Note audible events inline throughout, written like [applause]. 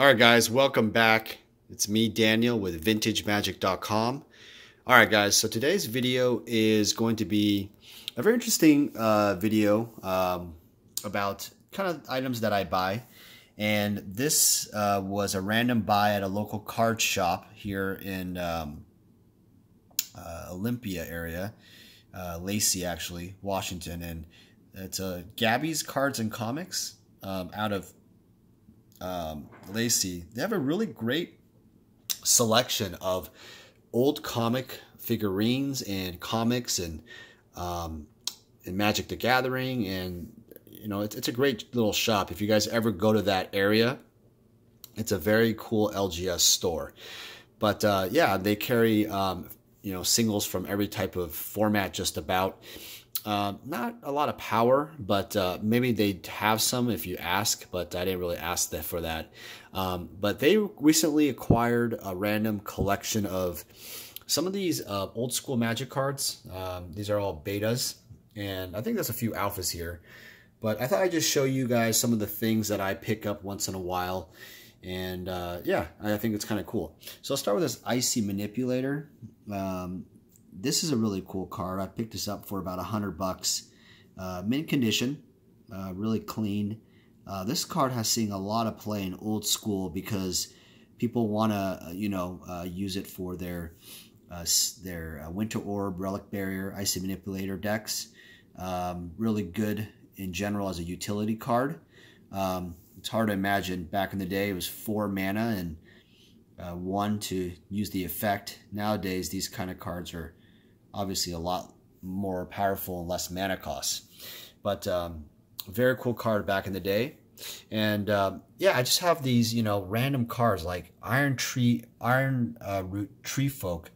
All right, guys, welcome back. It's me, Daniel, with VintageMagic.com. All right, guys, so today's video is going to be a very interesting uh, video um, about kind of items that I buy. And this uh, was a random buy at a local card shop here in um, uh, Olympia area, uh, Lacey, actually, Washington. And it's a Gabi's Cards and Comics um, out of um, Lacey, they have a really great selection of old comic figurines and comics and um, and Magic the Gathering and you know it's, it's a great little shop. If you guys ever go to that area, it's a very cool LGS store. But uh, yeah, they carry um, you know singles from every type of format just about. Uh, not a lot of power, but uh, maybe they'd have some if you ask, but I didn't really ask that for that. Um, but they recently acquired a random collection of some of these uh, old school magic cards. Um, these are all betas, and I think there's a few alphas here. But I thought I'd just show you guys some of the things that I pick up once in a while. And uh, yeah, I think it's kind of cool. So I'll start with this Icy Manipulator. Um, this is a really cool card. I picked this up for about a hundred bucks. Uh, mint condition, uh, really clean. Uh, this card has seen a lot of play in old school because people want to, uh, you know, uh, use it for their uh, their Winter Orb, Relic Barrier, Icy Manipulator decks. Um, really good in general as a utility card. Um, it's hard to imagine back in the day it was four mana and one to use the effect. Nowadays, these kind of cards are obviously a lot more powerful and less mana costs. But um, very cool card back in the day. And uh, yeah, I just have these, you know, random cards like Iron Tree, Iron uh, Root Treefolk.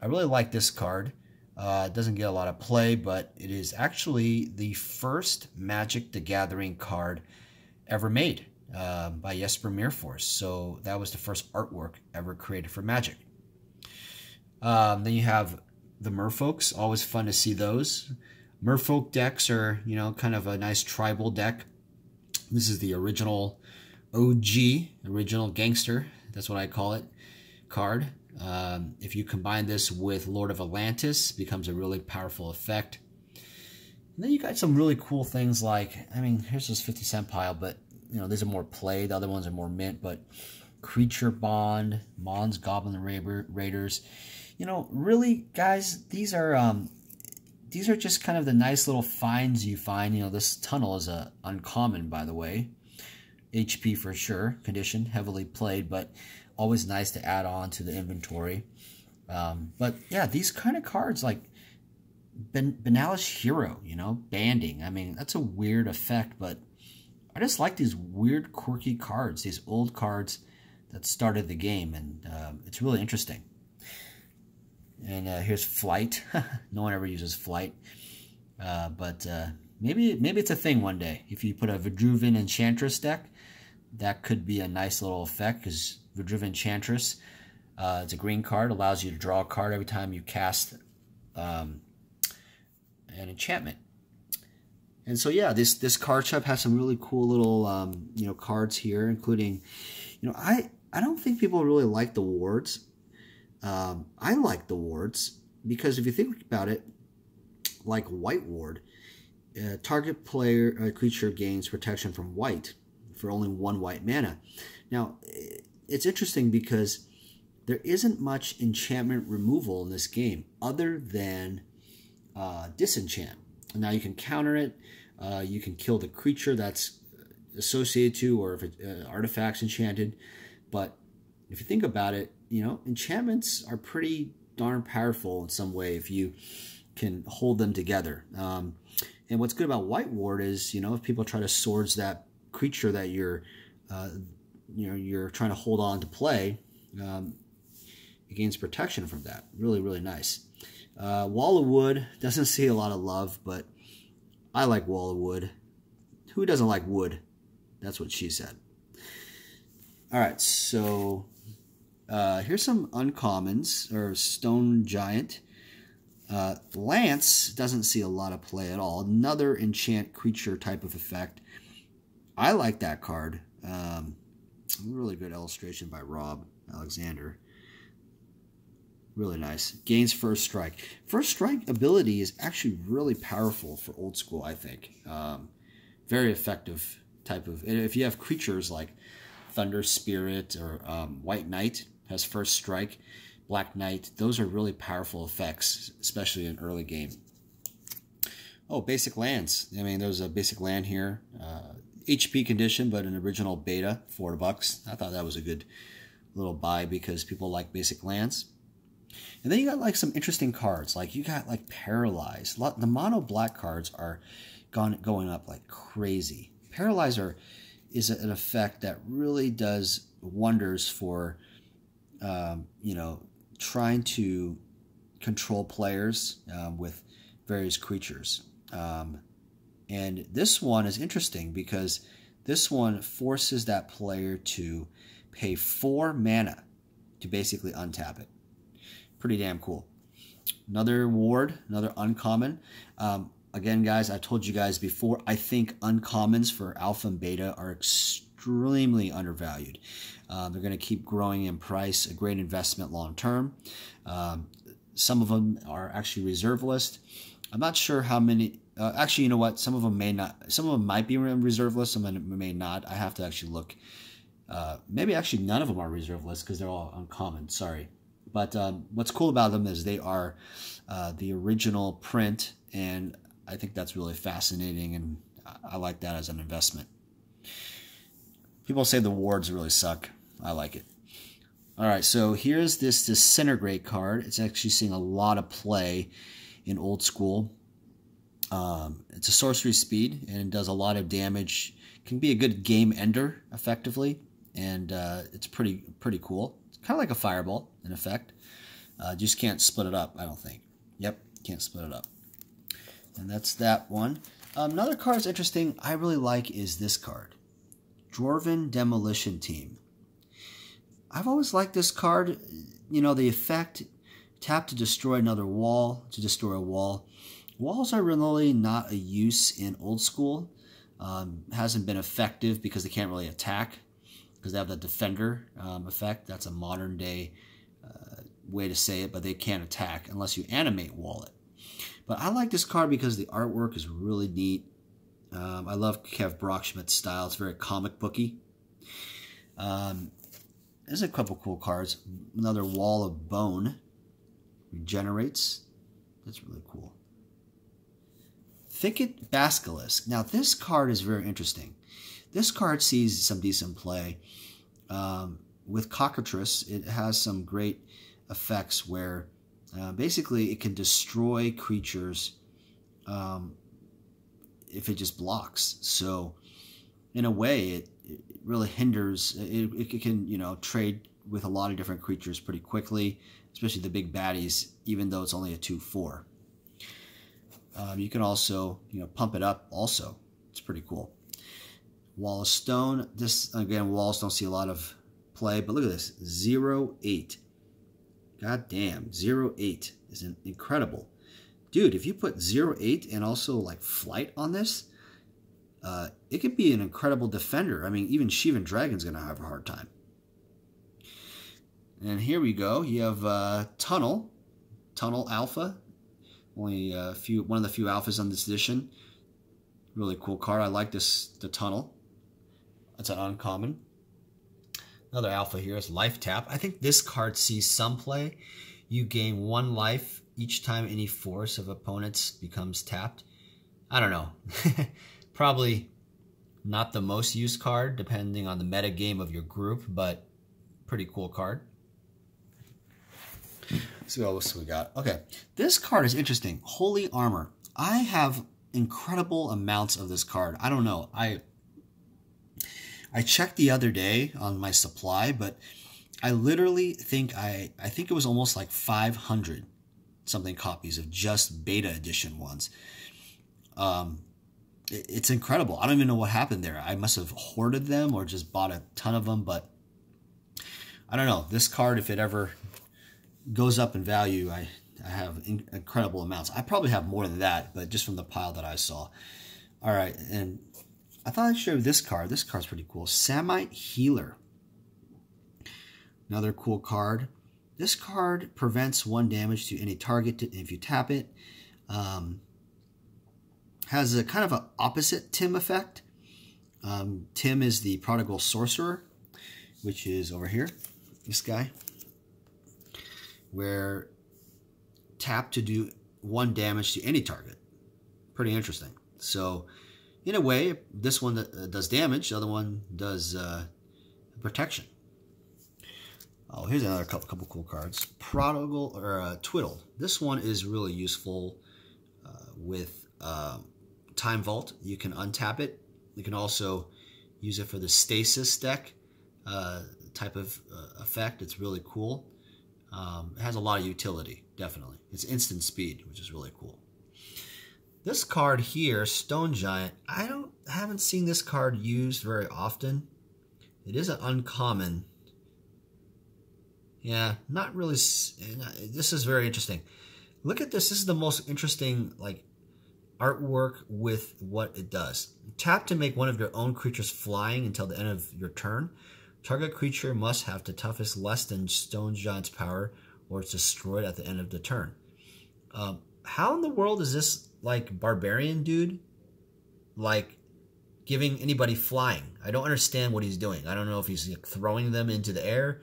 I really like this card. Uh, it doesn't get a lot of play, but it is actually the first Magic the Gathering card ever made uh, by Jesper Myrfors. So that was the first artwork ever created for Magic. Um, then you have the merfolks. Always fun to see those. Merfolk decks are, you know, kind of a nice tribal deck. This is the original OG, original gangster. That's what I call it, card. Um, if you combine this with Lord of Atlantis, becomes a really powerful effect. And then you got some really cool things like, I mean, here's this 50 cent pile, but, you know, these are more play. The other ones are more mint, but Creature Bond, Mons Goblin Raiders you know, really, guys, these are um, these are just kind of the nice little finds you find. You know, this tunnel is a uncommon, by the way. HP for sure, condition, heavily played, but always nice to add on to the inventory. Um, but yeah, these kind of cards like ben Hero, you know, banding. I mean, that's a weird effect, but I just like these weird, quirky cards, these old cards that started the game, and uh, it's really interesting. And uh, here's flight. [laughs] no one ever uses flight. Uh, but uh, maybe maybe it's a thing one day. If you put a Verduran Enchantress deck, that could be a nice little effect because Verduran Enchantress, uh, it's a green card, allows you to draw a card every time you cast um, an enchantment. And so yeah, this this card shop has some really cool little um, you know cards here, including you know I I don't think people really like the wards. Um, I like the wards because if you think about it, like White Ward, uh, target player uh, creature gains protection from white for only one white mana. Now, it's interesting because there isn't much enchantment removal in this game other than uh, disenchant. Now you can counter it. Uh, you can kill the creature that's associated to, or if it, uh, artifacts enchanted. But if you think about it, you know, enchantments are pretty darn powerful in some way if you can hold them together. Um, and what's good about White Ward is, you know, if people try to swords that creature that you're, uh, you know, you're trying to hold on to play, um, it gains protection from that. Really, really nice. Uh, Wall of Wood doesn't see a lot of love, but I like Wall of Wood. Who doesn't like wood? That's what she said. All right, so uh, here's some uncommons, or Stone Giant. Uh, Lance doesn't see a lot of play at all. Another enchant creature type of effect. I like that card. Um, Really good illustration by Rob Alexander. Really nice. Gains first strike. First strike ability is actually really powerful for old school, I think. Um, very effective type of... If you have creatures like Thunder Spirit or um, White Knight has first strike, Black Knight, those are really powerful effects, especially in early game. Oh, basic lands. I mean, there's a basic land here. Uh, HP condition, but an original beta, four bucks. I thought that was a good little buy because people like basic lands. And then you got like some interesting cards. Like you got like Paralyzed. The mono black cards are gone going up like crazy. Paralyzer is an effect that really does wonders for, um, you know, trying to control players um, with various creatures. Um, and this one is interesting because this one forces that player to pay four mana to basically untap it. Pretty damn cool. Another ward, another uncommon. Um, again, guys, I told you guys before, I think uncommons for alpha and beta are extremely undervalued. Uh, they're going to keep growing in price, a great investment long term. Um, some of them are actually reserve list. I'm not sure how many uh, actually, you know what? Some of them may not. Some of them might be reserve list. Some of them may not. I have to actually look. Uh, maybe actually none of them are reserve list because they're all uncommon. Sorry. But um, what's cool about them is they are uh, the original print, and I think that's really fascinating, and I like that as an investment. People say the wards really suck. I like it. All right, so here's this Disintegrate card. It's actually seeing a lot of play in old school. Um, it's a sorcery speed and it does a lot of damage. Can be a good game ender effectively, and uh, it's pretty pretty cool. Kind of like a fireball in effect. Uh, just can't split it up. I don't think. Yep, can't split it up. And that's that one. Um, another card that's interesting I really like is this card, Dwarven Demolition Team. I've always liked this card. You know the effect: tap to destroy another wall, to destroy a wall. Walls are really not a use in old school. Um, hasn't been effective because they can't really attack because they have the defender um, effect. That's a modern day uh, way to say it, but they can't attack unless you animate wallet. But I like this card because the artwork is really neat. Um, I love Kev Brockschmidt's style. It's very comic booky. Um, there's a couple cool cards. Another Wall of Bone regenerates. That's really cool. Thicket Basilisk. Now, this card is very interesting. This card sees some decent play. Um, with Cockatrice, it has some great effects where uh, basically it can destroy creatures um, if it just blocks. So, in a way, it, it really hinders. It, it can, you know, trade with a lot of different creatures pretty quickly, especially the big baddies, even though it's only a 2 4. Um, you can also, you know, pump it up also. It's pretty cool. Wall of Stone. This, again, walls don't see a lot of play, but look at this. Zero eight. God damn. Zero eight is an incredible. Dude, if you put zero eight and also like flight on this, uh, it could be an incredible defender. I mean, even Shivan Dragon's going to have a hard time. And here we go. You have uh, Tunnel, Tunnel Alpha. Only a few, one of the few alphas on this edition. Really cool card. I like this, the tunnel. That's an uncommon. Another alpha here is Life Tap. I think this card sees some play. You gain one life each time any force of opponents becomes tapped. I don't know. [laughs] Probably not the most used card, depending on the meta game of your group, but pretty cool card see what else we got. Okay, this card is interesting. Holy Armor. I have incredible amounts of this card. I don't know. I I checked the other day on my supply, but I literally think I I think it was almost like 500 something copies of just beta edition ones. Um, it, it's incredible. I don't even know what happened there. I must have hoarded them or just bought a ton of them, but I don't know. This card, if it ever goes up in value, I, I have in, incredible amounts. I probably have more than that, but just from the pile that I saw. All right, and I thought I'd show you this card. This card's pretty cool. Samite Healer. Another cool card. This card prevents one damage to any target if you tap it. Um, has a kind of an opposite Tim effect. Um, Tim is the prodigal sorcerer, which is over here, this guy, where tap to do one damage to any target. Pretty interesting. So, in a way, this one does damage, the other one does uh, protection. Oh, here's another couple, couple cool cards. Prodigal or uh, Twiddle. This one is really useful uh, with uh, Time Vault. You can untap it. You can also use it for the Stasis deck uh, type of uh, effect. It's really cool. Um, it has a lot of utility, definitely. It's instant speed, which is really cool. This card here, Stone Giant, I don't haven't seen this card used very often. It is an uncommon yeah, not really. This is very interesting. Look at this. This is the most interesting like artwork with what it does. Tap to make one of your own creatures flying until the end of your turn. Target creature must have the toughest less than Stone Giant's power or it's destroyed at the end of the turn. Um, how in the world is this like barbarian dude like giving anybody flying? I don't understand what he's doing. I don't know if he's like, throwing them into the air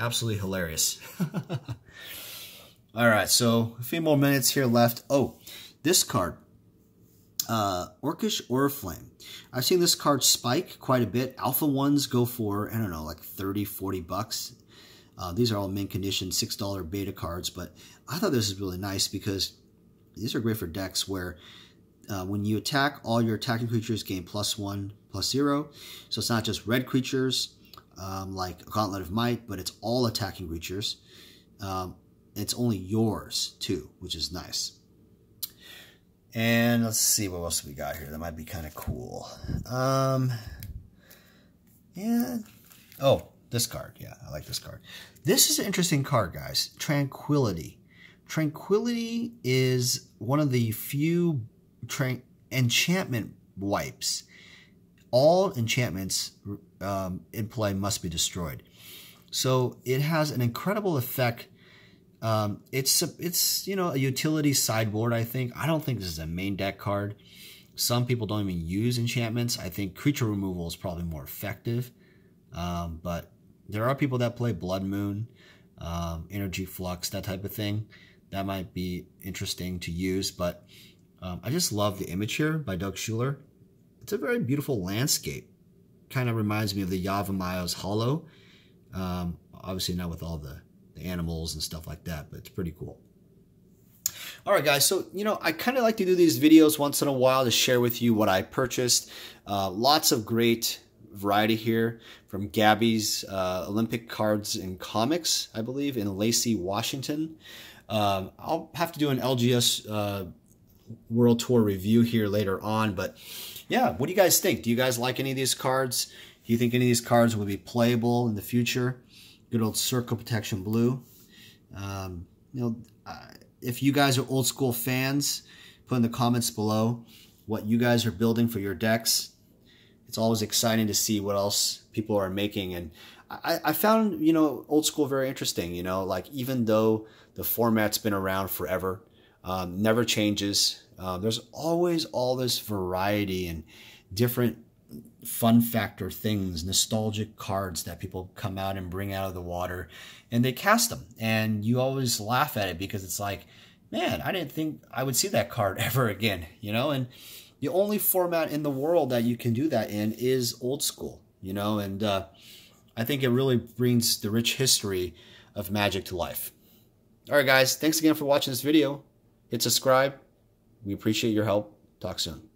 absolutely hilarious. [laughs] All right, so a few more minutes here left. Oh, this card, uh, Orcish Oriflamme. I've seen this card spike quite a bit. Alpha ones go for, I don't know, like 30, 40 bucks. Uh, these are all mint condition, $6 beta cards, but I thought this was really nice because these are great for decks where uh, when you attack, all your attacking creatures gain plus one, plus zero. So it's not just red creatures, um, like Gauntlet of Might, but it's all attacking creatures. Um, it's only yours too, which is nice. And let's see what else we got here. That might be kind of cool. Um, yeah. Oh, this card. Yeah, I like this card. This is an interesting card, guys. Tranquility. Tranquility is one of the few enchantment wipes all enchantments um, in play must be destroyed. So it has an incredible effect. Um, it's a, it's you know a utility sideboard. I think I don't think this is a main deck card. Some people don't even use enchantments. I think creature removal is probably more effective. Um, but there are people that play Blood Moon, um, Energy Flux, that type of thing. That might be interesting to use. But um, I just love the image here by Doug Shuler. It's a very beautiful landscape. Kind of reminds me of the Yavimaya Hollow. Um, obviously not with all the, the animals and stuff like that, but it's pretty cool. All right, guys. So, you know, I kind of like to do these videos once in a while to share with you what I purchased. Uh, lots of great variety here from Gabi's uh, Olympic Cards and Comics, I believe, in Lacey, Washington. Um, I'll have to do an LGS uh, World Tour review here later on, but yeah, what do you guys think? Do you guys like any of these cards? Do you think any of these cards will be playable in the future? Good old Circle Protection Blue. Um, you know, uh, if you guys are old school fans, put in the comments below what you guys are building for your decks. It's always exciting to see what else people are making. And I, I found, you know, old school very interesting. You know, like even though the format's been around forever, um, never changes. Uh, there's always all this variety and different fun factor things, nostalgic cards that people come out and bring out of the water and they cast them. And you always laugh at it because it's like, man, I didn't think I would see that card [laughs] ever again, you know? And the only format in the world that you can do that in is old school, you know? And uh, I think it really brings the rich history of Magic to life. All right, guys, thanks again for watching this video. Hit subscribe. We appreciate your help. Talk soon.